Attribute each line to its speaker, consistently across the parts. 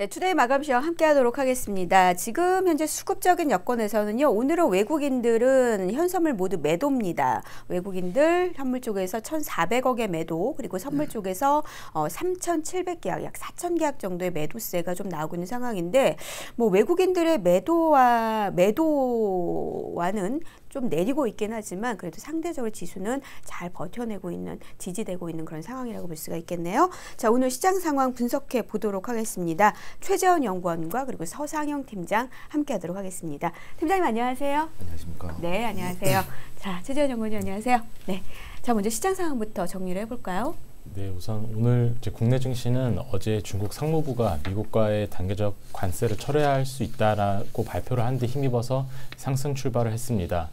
Speaker 1: 네, 투데이 마감 시황 함께 하도록 하겠습니다. 지금 현재 수급적인 여건에서는요, 오늘은 외국인들은 현선물 모두 매도입니다. 외국인들 현물 쪽에서 1,400억의 매도, 그리고 선물
Speaker 2: 네.
Speaker 1: 쪽에서 어, 3,700계약, 약 4,000계약 정도의 매도세가 좀 나오고 있는 상황인데, 뭐 외국인들의 매도와, 매도와는 좀 내리고 있긴 하지만 그래도 상대적으로 지수는 잘 버텨내고 있는 지지되고 있는 그런 상황이라고 볼 수가 있겠네요. 자 오늘 시장 상황 분석해 보도록 하겠습니다. 최재원 연구원과 그리고 서상영 팀장 함께하도록 하겠습니다. 팀장님 안녕하세요.
Speaker 2: 안녕하십니까.
Speaker 1: 네 안녕하세요. 자 최재원 연구원님 안녕하세요. 네. 자 먼저 시장 상황부터 정리를 해볼까요?
Speaker 3: 네, 우선 오늘 이제 국내 증시는 어제 중국 상무부가 미국과의 단계적 관세를 철회할 수 있다라고 발표를 한 데 힘입어서 상승 출발을 했습니다.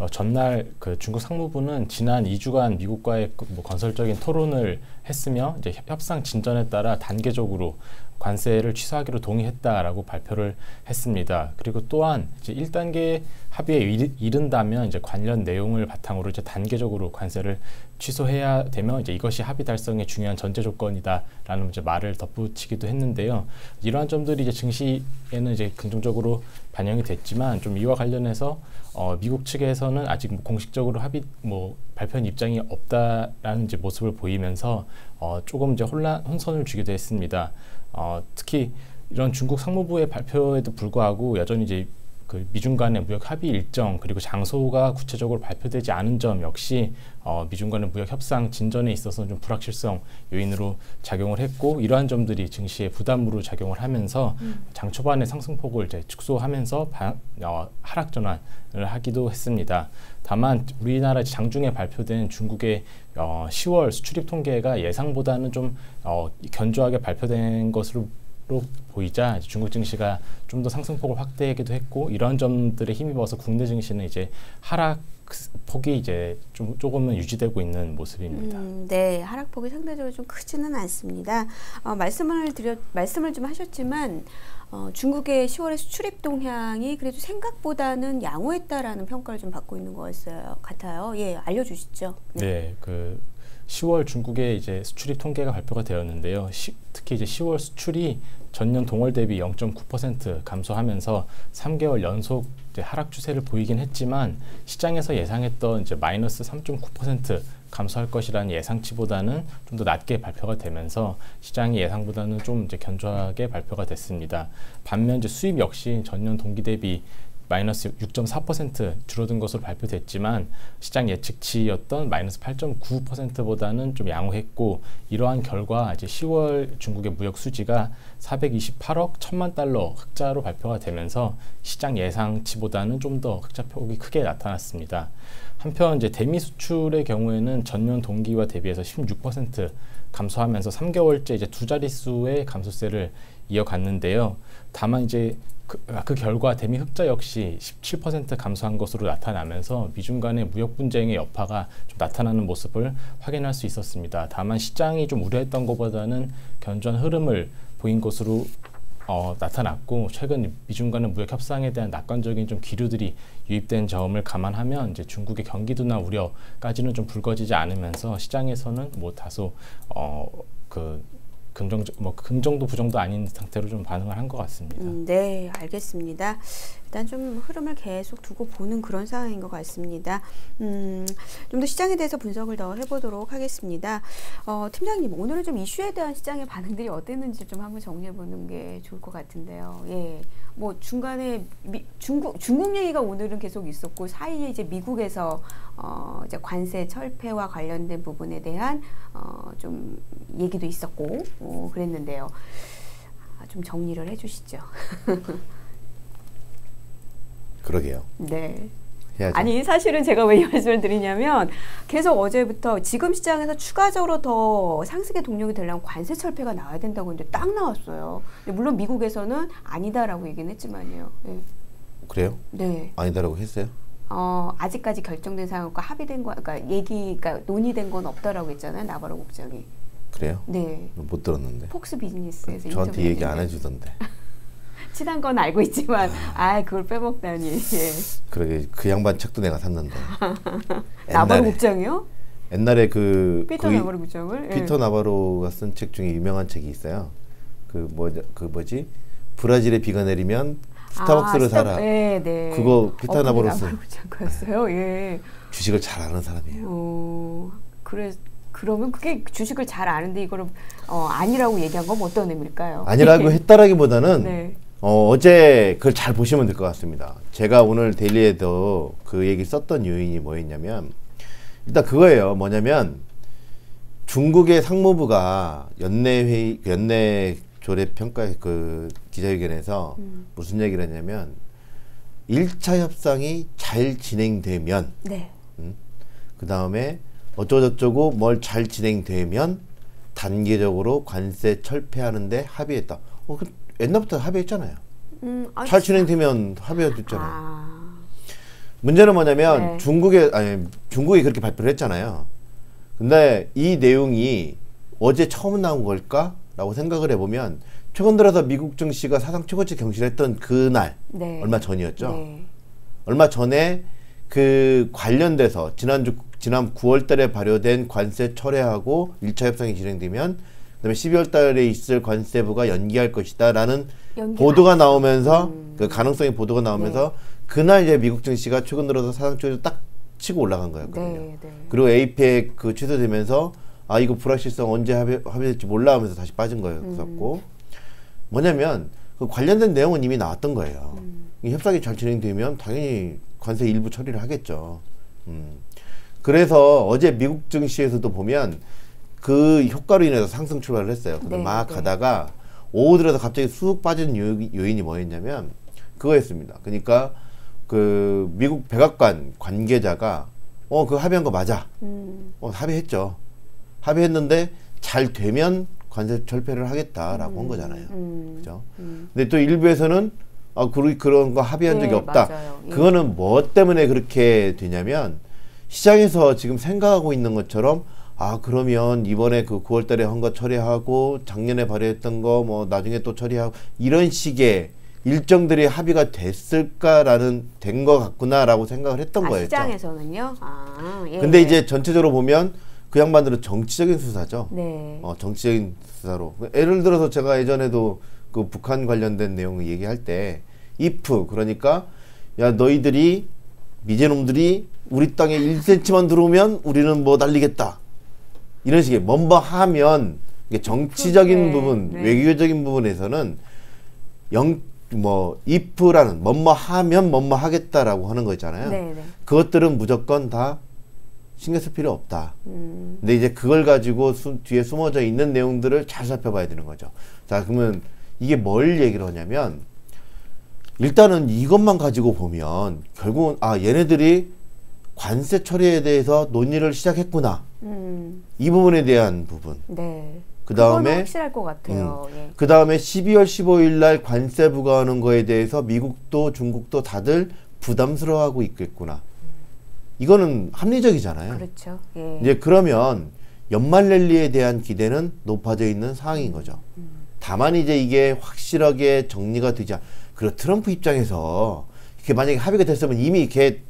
Speaker 3: 어, 전날 그 중국 상무부는 지난 2주간 미국과의 그뭐 건설적인 토론을 했으며 이제 협상 진전에 따라 단계적으로 관세를 취소하기로 동의했다라고 발표를 했습니다. 그리고 또한 이제 1단계 합의에 이른다면 이제 관련 내용을 바탕으로 이제 단계적으로 관세를 취소해야 되면 이제 이것이 합의 달성의 중요한 전제 조건이다라는 이제 말을 덧붙이기도 했는데요. 이러한 점들이 이제 증시에는 이제 긍정적으로 반영이 됐지만 좀 이와 관련해서 어, 미국 측에서는 아직 뭐 공식적으로 합의 뭐 발표한 입장이 없다라는 이제 모습을 보이면서 어, 조금 이제 혼란 혼선을 주기도 했습니다. 어, 특히 이런 중국 상무부의 발표에도 불구하고 여전히 이제 그 미중 간의 무역 합의 일정 그리고 장소가 구체적으로 발표되지 않은 점 역시 어, 미중 간의 무역 협상 진전에 있어서 좀 불확실성 요인으로 작용을 했고 이러한 점들이 증시에 부담으로 작용을 하면서
Speaker 1: 음.
Speaker 3: 장 초반의 상승폭을 이제 축소하면서 바, 어, 하락 전환을 하기도 했습니다. 다만 우리나라 장중에 발표된 중국의 어, 10월 수출입 통계가 예상보다는 좀 어, 견조하게 발표된 것으로 로 보이자 중국 증시가 좀 더 상승폭을 확대하기도 했고 이러한 점들에 힘입어서 국내 증시는 이제 하락 폭이 이제 좀 조금은 유지되고 있는 모습입니다.
Speaker 1: 음, 네, 하락폭이 상대적으로 좀 크지는 않습니다. 어, 말씀을 드려 말씀을 좀 하셨지만 어, 중국의 10월의 수출입 동향이 그래도 생각보다는 양호했다라는 평가를 좀 받고 있는 것 같아요. 예, 알려주시죠.
Speaker 3: 네, 그 10월 중국의 이제 수출입 통계가 발표가 되었는데요. 시, 특히 이제 10월 수출이 전년 동월 대비 0.9% 감소하면서 3개월 연속 하락 추세를 보이긴 했지만 시장에서 예상했던 이제 마이너스 3.9% 감소할 것이라는 예상치보다는 좀 더 낮게 발표가 되면서 시장이 예상보다는 좀 이제 견조하게 발표가 됐습니다. 반면 이제 수입 역시 전년 동기 대비 마이너스 6.4% 줄어든 것으로 발표됐지만 시장 예측치였던 마이너스 8.9%보다는 좀 양호했고 이러한 결과 이제 10월 중국의 무역 수지가 428억 1천만 달러 흑자로 발표가 되면서 시장 예상치보다는 좀 더 흑자 폭이 크게 나타났습니다. 한편 이제 대미 수출의 경우에는 전년 동기와 대비해서 16% 감소하면서 3개월째 이제 두 자릿수의 감소세를 이어갔는데요. 다만 이제 그, 그, 결과 대미 흑자 역시 17% 감소한 것으로 나타나면서 미중 간의 무역 분쟁의 여파가 좀 나타나는 모습을 확인할 수 있었습니다. 다만 시장이 좀 우려했던 것보다는 견조한 흐름을 보인 것으로 어, 나타났고 최근 미중 간의 무역 협상에 대한 낙관적인 좀 기류들이 유입된 점을 감안하면 이제 중국의 경기도나 우려까지는 좀 불거지지 않으면서 시장에서는 뭐 다소 어, 그 긍정 뭐 긍정도 부정도 아닌 상태로 좀 반응을 한 것 같습니다.
Speaker 1: 음, 네, 알겠습니다. 일단 좀 흐름을 계속 두고 보는 그런 상황인 것 같습니다. 음, 좀 더 시장에 대해서 분석을 더 해보도록 하겠습니다. 어, 팀장님, 오늘은 좀 이슈에 대한 시장의 반응들이 어땠는지 좀 한번 정리해보는 게 좋을 것 같은데요. 예, 뭐 중간에 미, 중국 중국 얘기가 오늘은 계속 있었고 사이에 이제 미국에서 어, 이제 관세 철폐와 관련된 부분에 대한 어, 좀 얘기도 있었고 어, 그랬는데요. 아, 좀 정리를 해주시죠.
Speaker 2: 그러게요.
Speaker 1: 네.
Speaker 2: 해야죠.
Speaker 1: 아니 사실은 제가 왜이 말씀을 드리냐면 계속 어제부터 지금 시장에서 추가적으로 더 상승의 동력이 되려면 관세 철폐가 나와야 된다고 이제 딱 나왔어요. 물론 미국에서는 아니다라고 얘기는 했지만요. 네.
Speaker 2: 그래요?
Speaker 1: 네.
Speaker 2: 아니다라고 했어요?
Speaker 1: 어, 아직까지 결정된 상황과 합의된 거, 그러니까 얘기, 그러니까 논의된 건 없다라고 했잖아요. 나바로 국장이.
Speaker 2: 그래요?
Speaker 1: 네.
Speaker 2: 못 들었는데.
Speaker 1: 폭스 비즈니스에서
Speaker 2: 저한테 얘기 안. 해주던데.
Speaker 1: 친한 건 알고 있지만, 아, 그걸 빼먹다니. 예.
Speaker 2: 그러게 그 양반 책도 내가 샀는데.
Speaker 1: 나바로 국장이요?
Speaker 2: 옛날에 그
Speaker 1: 피터
Speaker 2: 거의
Speaker 1: 나바로 국장을? 예.
Speaker 2: 피터 나바로가 쓴 책 중에 유명한 책이 있어요. 그 뭐 그 뭐지 브라질에 비가 내리면 스타벅스를
Speaker 1: 아,
Speaker 2: 사라.
Speaker 1: 네, 네.
Speaker 2: 그거 피타나보로스.
Speaker 1: 어, 잠깐어요 예.
Speaker 2: 주식을 잘 아는 사람이에요.
Speaker 1: 어, 그래 그러면 그게 주식을 잘 아는데 이거를 어, 아니라고 얘기한 건 어떤 의미일까요?
Speaker 2: 아니라고 했다라기보다는
Speaker 1: 네.
Speaker 2: 어, 어제 그걸 잘 보시면 될 것 같습니다. 제가 오늘 데일리에도 그 얘기 썼던 요인이 뭐였냐면 일단 그거예요. 뭐냐면 중국의 상무부가 연내 회의 연내 조례 평가 그 기자회견에서
Speaker 1: 음.
Speaker 2: 무슨 얘기를 했냐면 1차 협상이 잘 진행되면
Speaker 1: 네.
Speaker 2: 그 다음에 어쩌고저쩌고 뭘 잘 진행되면 단계적으로 관세 철폐하는데 합의했다. 어, 그 옛날부터 합의했잖아요.
Speaker 1: 음, 아,
Speaker 2: 잘 진행되면 합의했잖아요.
Speaker 1: 아,
Speaker 2: 문제는 뭐냐면
Speaker 1: 네.
Speaker 2: 중국에 아니 중국이 그렇게 발표를 했잖아요. 근데 이 내용이 어제 처음 나온 걸까라고 생각을 해보면 최근 들어서 미국 증시가 사상 최고치 경신했던 그날
Speaker 1: 네.
Speaker 2: 얼마 전이었죠.
Speaker 1: 네.
Speaker 2: 얼마 전에 그 관련돼서 지난주 지난 9월 달에 발효된 관세 철회하고 1차 협상이 진행되면 그다음에 12월 달에 있을 관세부가 연기할 것이다라는 보도가
Speaker 1: 안
Speaker 2: 나오면서
Speaker 1: 음.
Speaker 2: 그 가능성이 보도가 나오면서
Speaker 1: 네.
Speaker 2: 그날 이제 미국 증시가 최근 들어서 사상 최고치 딱 치고 올라간 거였거든요.
Speaker 1: 네, 네.
Speaker 2: 그리고 에이펙 그 취소되면서 아 이거 불확실성 언제 합의, 합의될지 몰라 하면서 다시 빠진 거였었고 뭐냐면 그 관련된 내용은 이미 나왔던 거예요. 이 협상이 잘 진행되면 당연히 관세 일부 처리를 하겠죠. 음. 그래서 어제 미국 증시에서도 보면 그 효과로 인해서 상승 출발을 했어요. 근데
Speaker 1: 네,
Speaker 2: 막
Speaker 1: 네.
Speaker 2: 가다가 오후 들어서 갑자기 쑥 빠지는 요- 요인이 뭐였냐면 그거였습니다. 그러니까 그 미국 백악관 관계자가 어 그 합의한 거 맞아.
Speaker 1: 음,
Speaker 2: 어, 합의했죠. 합의했는데 잘 되면 관세 철폐를 하겠다라고 한 거잖아요.
Speaker 1: 음,
Speaker 2: 그죠?
Speaker 1: 음.
Speaker 2: 근데 또 일부에서는 아, 그, 그런 거 합의한
Speaker 1: 네,
Speaker 2: 적이 없다.
Speaker 1: 예.
Speaker 2: 그거는 뭐 때문에 그렇게 되냐면 시장에서 지금 생각하고 있는 것처럼 아, 그러면 이번에 그 9월 달에 한 거 처리하고 작년에 발효했던 거 뭐 나중에 또 처리하고 이런 식의 일정들이 합의가 됐을까라는 된 거 같구나라고 생각을 했던
Speaker 1: 아,
Speaker 2: 거였죠.
Speaker 1: 시장에서는요. 아, 예.
Speaker 2: 근데 이제 전체적으로 보면 그 양반들은 정치적인 수사죠.
Speaker 1: 네.
Speaker 2: 어, 정치적인 수사로. 예를 들어서 제가 예전에도 그 북한 관련된 내용을 얘기할 때 if 그러니까 야 너희들이 미제놈들이 우리 땅에 1cm만 들어오면 우리는 뭐 날리겠다. 이런 식의 뭔가 하면 이게 정치적인
Speaker 1: 네,
Speaker 2: 부분,
Speaker 1: 네.
Speaker 2: 외교적인 부분에서는 영 뭐 if라는 뭐뭐 하면 뭐뭐 하겠다라고 하는 거 있잖아요.
Speaker 1: 네, 네.
Speaker 2: 그것들은 무조건 다 신경 쓸 필요 없다.
Speaker 1: 음,
Speaker 2: 근데 이제 그걸 가지고 수- 뒤에 숨어져 있는 내용들을 잘 살펴봐야 되는 거죠. 자, 그러면 이게 뭘 얘기를 하냐면 일단은 이것만 가지고 보면 결국은 아 얘네들이 관세 처리에 대해서 논의를 시작했구나.
Speaker 1: 음,
Speaker 2: 이 부분에 대한 부분.
Speaker 1: 네.
Speaker 2: 그 다음에
Speaker 1: 확실할 것 같아요. 예.
Speaker 2: 그 다음에 12월 15일 날 관세 부과하는 거에 대해서 미국도 중국도 다들 부담스러워하고 있겠구나. 이거는 합리적이잖아요.
Speaker 1: 그렇죠. 예.
Speaker 2: 이제 그러면 연말 랠리에 대한 기대는 높아져 있는 상황인 거죠. 다만 이제 이게 확실하게 정리가 되지 않. 그리고 트럼프 입장에서 이게 만약에 합의가 됐으면 이미 걔,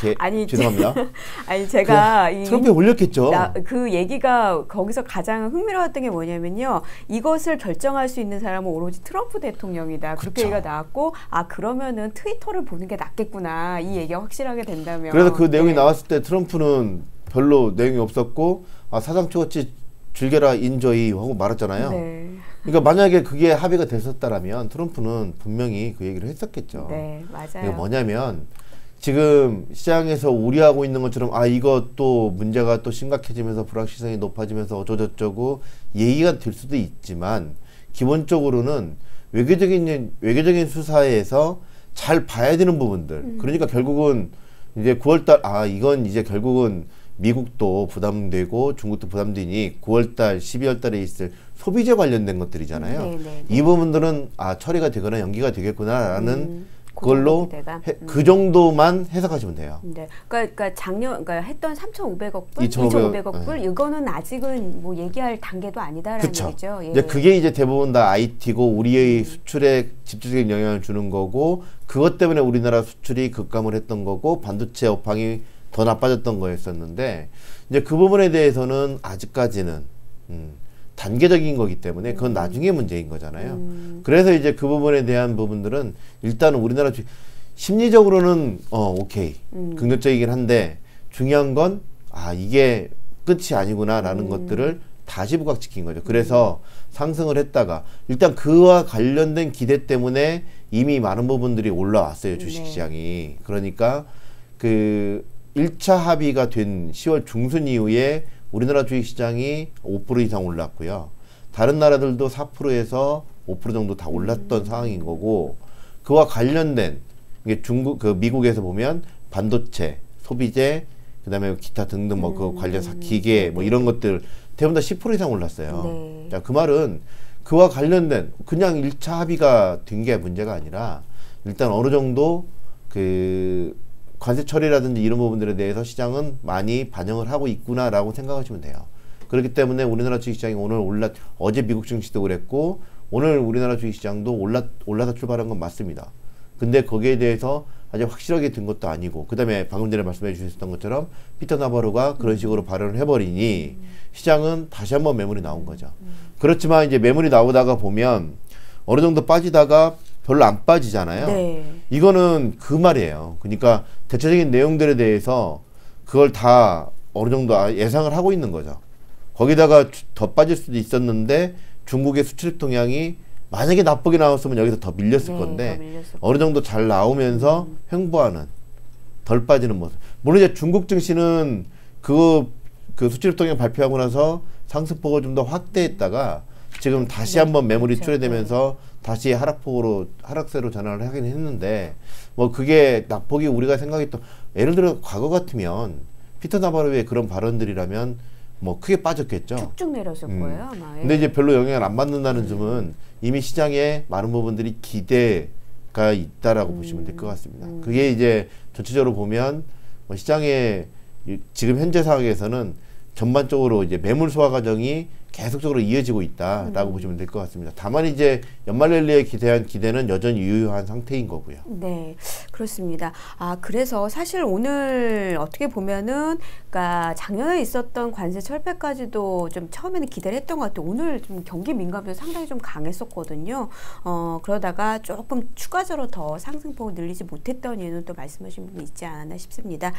Speaker 2: 걔
Speaker 1: 아니,
Speaker 2: 죄송합니다.
Speaker 1: 아니 제가 이
Speaker 2: 트럼프에 올렸겠죠.
Speaker 1: 나, 그 얘기가 거기서 가장 흥미로웠던 게 뭐냐면요. 이것을 결정할 수 있는 사람은 오로지 트럼프 대통령이다. 그렇게
Speaker 2: 그렇죠.
Speaker 1: 얘기가 나왔고, 아, 그러면은 트위터를 보는 게 낫겠구나. 이 얘기가 확실하게 된다면.
Speaker 2: 그래서 그 내용이
Speaker 1: 네.
Speaker 2: 나왔을 때 트럼프는 별로 내용이 없었고 아, 사상 초치 즐겨라 인저이 하고 말았잖아요.
Speaker 1: 네.
Speaker 2: 그러니까 만약에 그게 합의가 됐었다라면 트럼프는 분명히 그 얘기를 했었겠죠.
Speaker 1: 네,
Speaker 2: 이게
Speaker 1: 맞아요.
Speaker 2: 뭐냐면 지금 시장에서 우려하고 있는 것처럼 아또 문제가 또 심각해지면서 불확실성이 높아지면서 어쩌고저쩌고 얘기가 될 수도 있지만 기본적으로는 외교적인 외교적인 수사에서 잘 봐야 되는 부분들 그러니까 결국은 이제 9월달 아 이건 이제 결국은 미국도 부담되고 중국도 부담되니 9월달 12월달에 있을 소비재 관련된 것들이잖아요.
Speaker 1: 네, 네, 네.
Speaker 2: 이 부분들은 아 처리가 되거나 연기가 되겠구나라는
Speaker 1: 음,
Speaker 2: 그걸로
Speaker 1: 그.
Speaker 2: 해-
Speaker 1: 음.
Speaker 2: 그 정도만 해석하시면 돼요.
Speaker 1: 네, 그러니까, 그러니까 작년, 그러니까 했던 3,500억 불,
Speaker 2: 2,500억
Speaker 1: 2,500억 불, 이거는 아직은 뭐 얘기할 단계도 아니다라는
Speaker 2: 그렇죠.
Speaker 1: 얘기죠. 예.
Speaker 2: 이제 그게 이제 대부분 다 IT고 우리의 수출에 집중적인 영향을 주는 거고 그것 때문에 우리나라 수출이 급감을 했던 거고 반도체 업황이 더 나빠졌던 거였었는데 이제 그 부분에 대해서는 아직까지는 음, 단계적인 거기 때문에 그건 나중에 문제인 거잖아요.
Speaker 1: 음.
Speaker 2: 그래서 이제 그 부분에 대한 부분들은 일단은 우리나라 주 심리적으로는 어 오케이
Speaker 1: 음.
Speaker 2: 긍정적이긴 한데 중요한 건 아 이게 끝이 아니구나라는
Speaker 1: 음.
Speaker 2: 것들을 다시 부각시킨 거죠. 그래서 상승을 했다가 일단 그와 관련된 기대 때문에 이미 많은 부분들이 올라왔어요
Speaker 1: 네.
Speaker 2: 주식시장이. 그러니까 그 1차 합의가 된 10월 중순 이후에 우리나라 주식시장이 5% 이상 올랐고요. 다른 나라들도 4%에서 5% 정도 다 올랐던 상황인 거고 그와 관련된 이게 중국 그 미국에서 보면 반도체, 소비재, 그다음에 기타 등등 뭐그 관련 사- 기계 뭐 이런 것들 대부분 다 10% 이상 올랐어요.
Speaker 1: 네.
Speaker 2: 자, 그 말은 그와 관련된 그냥 1차 합의가 된 게 문제가 아니라 일단 어느 정도 그 관세 처리라든지 이런 부분들에 대해서 시장은 많이 반영을 하고 있구나라고 생각하시면 돼요. 그렇기 때문에 우리나라 주식시장이 오늘 올라 어제 미국 증시도 그랬고 오늘 우리나라 주식시장도 올라 올라서 출발한 건 맞습니다. 근데 거기에 대해서 아직 확실하게 된 것도 아니고 그다음에 방금 전에 말씀해 주셨던 것처럼 피터 나바로가 그런 식으로 발언을 해버리니 시장은 다시 한번 매물이 나온 거죠. 그렇지만 이제 매물이 나오다가 보면 어느 정도 빠지다가 별로 안 빠지잖아요.
Speaker 1: 네.
Speaker 2: 이거는 그 말이에요. 그러니까 대체적인 내용들에 대해서 그걸 다 어느 정도 아- 예상을 하고 있는 거죠. 거기다가 주- 더 빠질 수도 있었는데 중국의 수출 동향이 만약에 나쁘게 나왔으면 여기서 더 밀렸을
Speaker 1: 네,
Speaker 2: 건데
Speaker 1: 더 밀렸을
Speaker 2: 어느 정도 잘 나오면서 횡보하는 덜 빠지는 모습. 물론 이제 중국 증시는 그, 그 수출 동향 발표하고 나서 상승폭을 좀 더 확대했다가 지금 다시
Speaker 1: 네,
Speaker 2: 한번 매물이
Speaker 1: 그렇죠.
Speaker 2: 출회되면서 다시 하락폭으로 하락세로 전환을 하긴 했는데 뭐 그게 낙폭이 우리가 생각했던 예를 들어 과거 같으면 피터 나바로의 그런 발언들이라면 뭐 크게 빠졌겠죠.
Speaker 1: 쭉쭉 내렸을
Speaker 2: 음.
Speaker 1: 거예요 아마. 예.
Speaker 2: 근데 이제 별로 영향을 안 받는다는 점은 이미 시장에 많은 부분들이 기대가 있다라고 보시면 될 것 같습니다. 그게 이제 전체적으로 보면 뭐 시장의 이- 지금 현재 상황에서는 전반적으로 이제 매물 소화 과정이 계속적으로 이어지고 있다라고 보시면 될 것 같습니다. 다만 이제 연말 랠리에 기대한 기대는 여전히 유효한 상태인 거고요.
Speaker 1: 네, 그렇습니다. 아, 그래서 사실 오늘 어떻게 보면은, 그러니까 작년에 있었던 관세 철폐까지도 좀 처음에는 기대를 했던 것 같아요. 오늘 좀 경기 민감도 상당히 좀 강했었거든요. 어, 그러다가 조금 추가적으로 더 상승폭을 늘리지 못했던 이유는 또 말씀하신 부분이 있지 않았나 싶습니다.